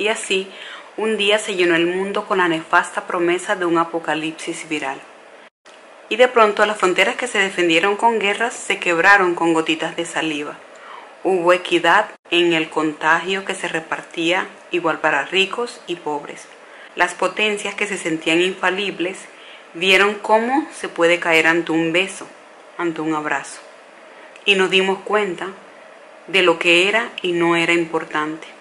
Y así, un día se llenó el mundo con la nefasta promesa de un apocalipsis viral. Y de pronto las fronteras que se defendieron con guerras se quebraron con gotitas de saliva. Hubo equidad en el contagio que se repartía igual para ricos y pobres. Las potencias que se sentían infalibles vieron cómo se puede caer ante un beso, ante un abrazo. Y nos dimos cuenta de lo que era y no era importante.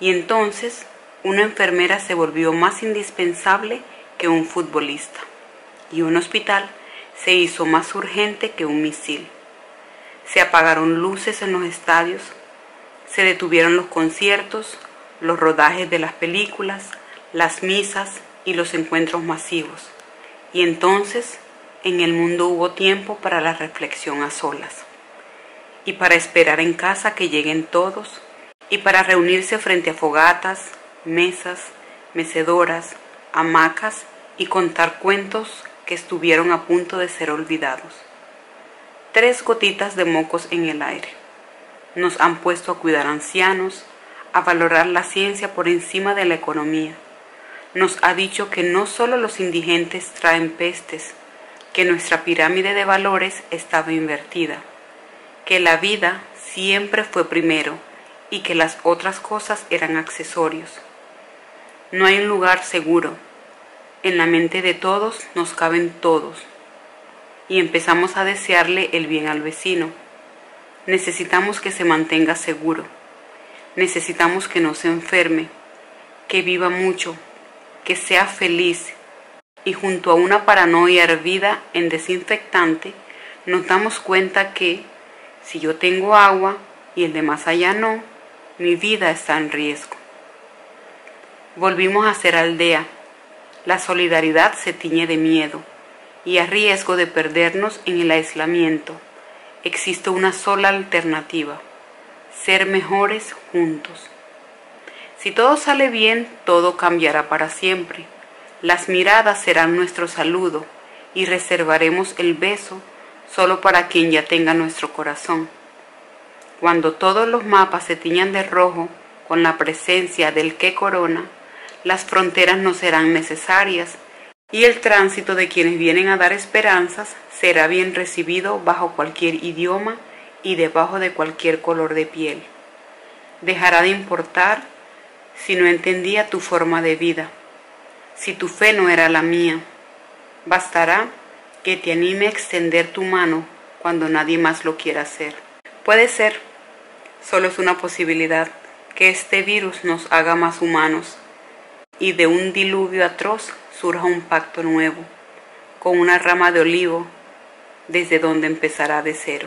Y entonces una enfermera se volvió más indispensable que un futbolista. Y un hospital se hizo más urgente que un misil. Se apagaron luces en los estadios, se detuvieron los conciertos, los rodajes de las películas, las misas y los encuentros masivos. Y entonces en el mundo hubo tiempo para la reflexión a solas, y para esperar en casa que lleguen todos, y para reunirse frente a fogatas, mesas, mecedoras, hamacas y contar cuentos que estuvieron a punto de ser olvidados. Tres gotitas de mocos en el aire. Nos han puesto a cuidar ancianos, a valorar la ciencia por encima de la economía. Nos ha dicho que no solo los indigentes traen pestes, que nuestra pirámide de valores estaba invertida, que la vida siempre fue primero y que las otras cosas eran accesorios. No hay un lugar seguro. En la mente de todos nos caben todos. Y empezamos a desearle el bien al vecino. Necesitamos que se mantenga seguro. Necesitamos que no se enferme, que viva mucho, que sea feliz. Y junto a una paranoia hervida en desinfectante, nos damos cuenta que si yo tengo agua y el de más allá no, mi vida está en riesgo. Volvimos a ser aldea. La solidaridad se tiñe de miedo y a riesgo de perdernos en el aislamiento. Existe una sola alternativa, ser mejores juntos. Si todo sale bien, todo cambiará para siempre. Las miradas serán nuestro saludo y reservaremos el beso solo para quien ya tenga nuestro corazón. Cuando todos los mapas se tiñan de rojo con la presencia del que corona, las fronteras no serán necesarias y el tránsito de quienes vienen a dar esperanzas será bien recibido bajo cualquier idioma y debajo de cualquier color de piel. Dejará de importar si no entendía tu forma de vida, si tu fe no era la mía. Bastará que te anime a extender tu mano cuando nadie más lo quiera hacer. Puede ser, solo es una posibilidad, que este virus nos haga más humanos y de un diluvio atroz surja un pacto nuevo, con una rama de olivo, desde donde empezará de cero.